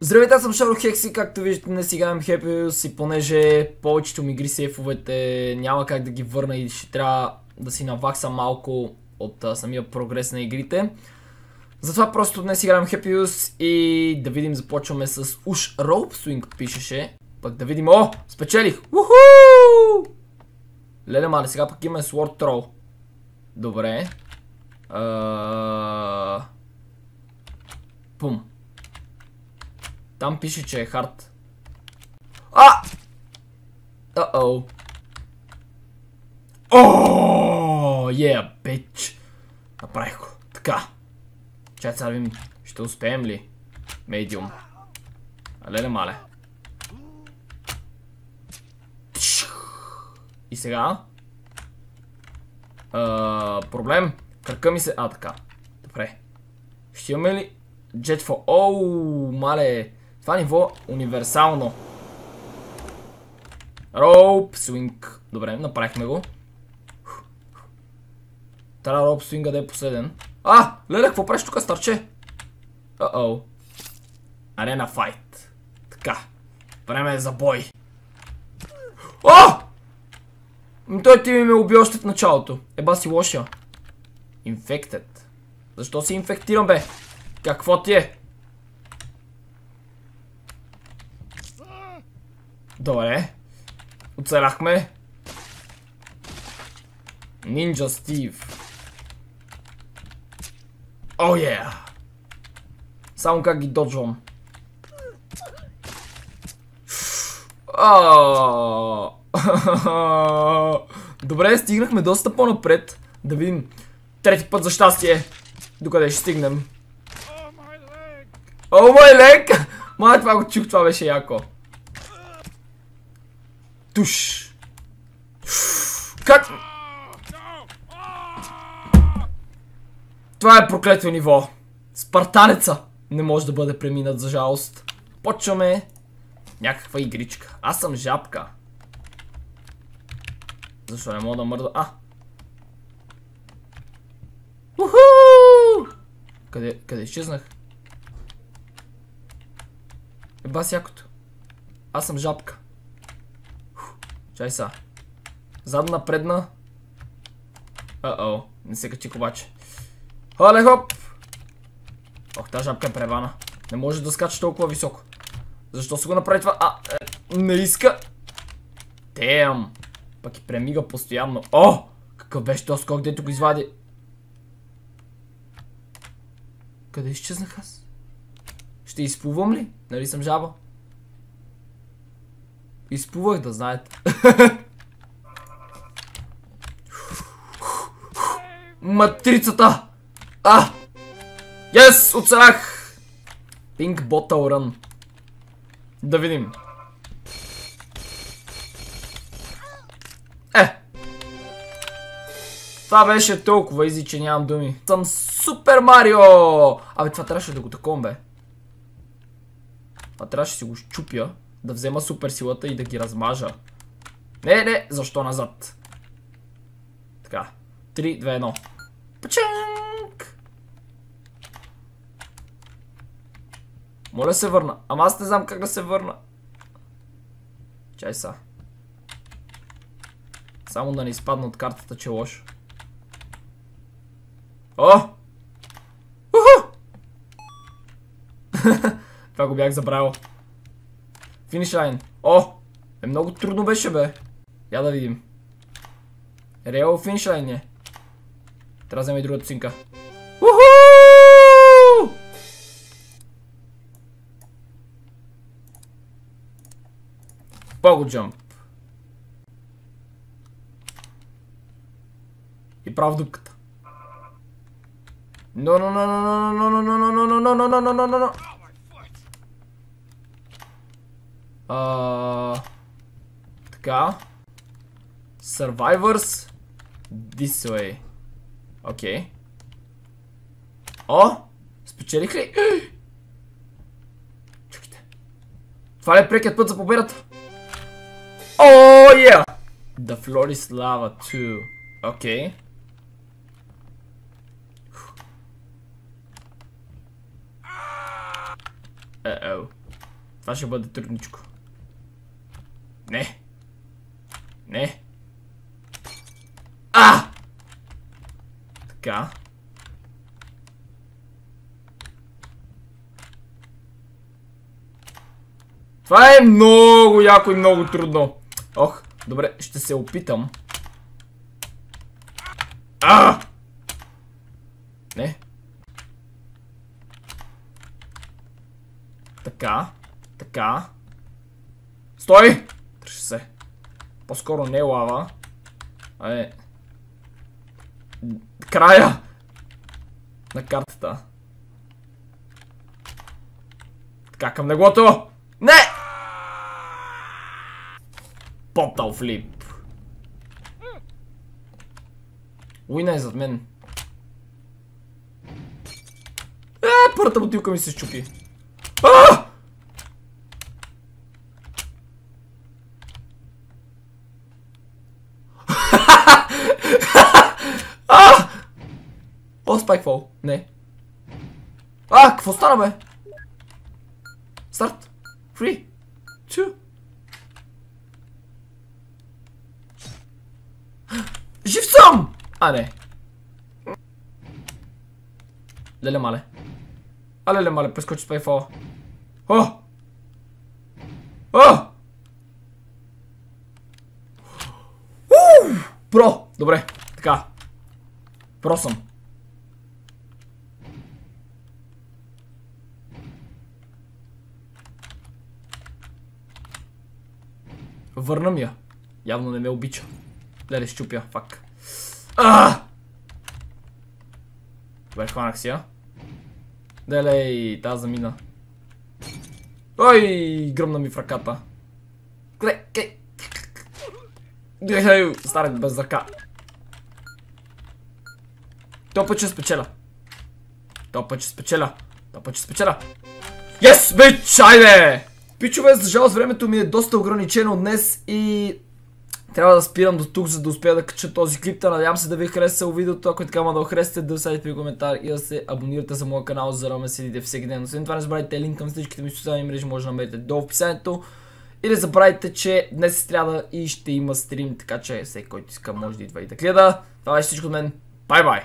Здравейте, аз съм Шаро Хекси, както виждате днес играем Happy и понеже повечето ми игри сейфовете няма как да ги върна и ще трябва да си наваксам малко от самия прогрес на игрите. Затова просто днес играем Happy Wheels и да видим започваме с уж Rope Swing пишеше. Пък да видим, о, спечелих! Уху! Леле мале, сега пък имаме Sword Troll. Добре. А... Пум. Там пише, че е хард. А! Uh-oh. О, yeah, bitch. Направих го. Така. Чай сега видим, ще успеем ли? Медиум. Але не мале. И сега? А, проблем. Кръка ми се... А, така. Добре. Ще имаме ли... Jetfall. Оу, мале. Това ниво универсално. Роуп свинг. Добре, направихме го. Трябва роуп свинга да е последен. А! Леле, какво правиш тук, старче? Uh-oh. Арена файт. Така. Време е за бой. О! Той ти ми ме уби още в началото. Еба си лоша. Infected. Защо се инфектирам, бе? Какво ти е? Добре. Оцеляхме. Нинджа Стив. О, oh, yeah. Само как ги доджвам. Добре, стигнахме доста по-напред. Да видим трети път за щастие. Докъде ще стигнем. О, мой лек! Май, това го чух, това беше яко. Туш. Как? Това е проклето ниво. Спартанеца не може да бъде преминат, за жалост. Почваме някаква игричка. Аз съм жабка. Защо не мога да мърда? А! Уху! Къде, къде изчезнах? Еба сякото. Аз съм жабка. Чай са. Задна, предна. Uh-oh. Не се качих обаче. Оле хоп! Ох, тази жабка е превана. Не може да скача толкова високо. Защо се го направи това? А, е, не иска. Тем. Пък и премига постоянно. О! Какъв беше този скок, дето го извади. Къде изчезнах аз? Ще изплувам ли? Нали съм жаба? Изплувах да знаете. Матрицата! А! Yes! Оцелях! Pink Bottle Run. Да видим. Е! Това беше толкова изи, че нямам думи. Съм Супер Марио! Абе, това трябваше да го таком, бе. Това трябваше да си го щупя, да взема супер силата и да ги размажа. Не, не, защо назад? Така. 3, 2, 1. Пачанк! Моля се върна. Ама аз не знам как да се върна. Чай са. Само да не изпадна от картата, че е лошо. О! Това го бях забравил. Финиш лайн. О! Е, много трудно беше, бе. Я да видим. Реал финиш лайн е. Трябва да взема и другата синка. Уху! Пого джамп. И прав дупката. No, no, no, no, no, no, no, no, no, no, no, no, no, no, no, no. Uh, така. Survivors. This way. Окей. Okay. О! Спечелих ли? Чакайте. Това ли е прекият път за победата? О, oh, yeah! The floor is lava too. Окей. Okay. Uh-oh. Това ще бъде трудничко. Не. Не. А! Така. Това е много яко и много трудно. Ох, добре, ще се опитам. А! Не. Така. Така. Стой! Тръжи се. По-скоро не лава. А е... Края! На картата. Така към неглото! Не! Потал флип. Уина е зад мен. Е, първата бутилка ми се щупи. А! А! Спайкфол. Не. А, какво стана, бе? Старт. Фри. Чу. Жив съм! А, не. Леле, мале. А, леле, мале, прескочи спайкфола. О! О! Про! Добре, така. Про съм. Върна ми я. Явно не ме обича. Леле, щупя, фак. А! Добре, хванах си я. Делей, тази замина. Ой, гръмна ми в ръката. Къде? Къде? Гледай, старе без ръка. То път ще спечеля. То път ще спечеля. То път ще спечеля. Yes, бич! Айде! Пичове, за жалост времето ми е доста ограничено днес и трябва да спирам до тук, за да успея да кача този клип. Надявам се да ви е харесало видеото. Ако е така, да го да оставите коментар и да се абонирате за моя канал, за да ме следите всеки ден. Освен това не забравяйте линк към всичките ми социални мрежи, може да намерите долу в описанието. И не забравяйте, че днес е стряда и ще има стрим, така че всеки, който иска, може да идва и да гледа. Това е всичко от мен. Бай-бай!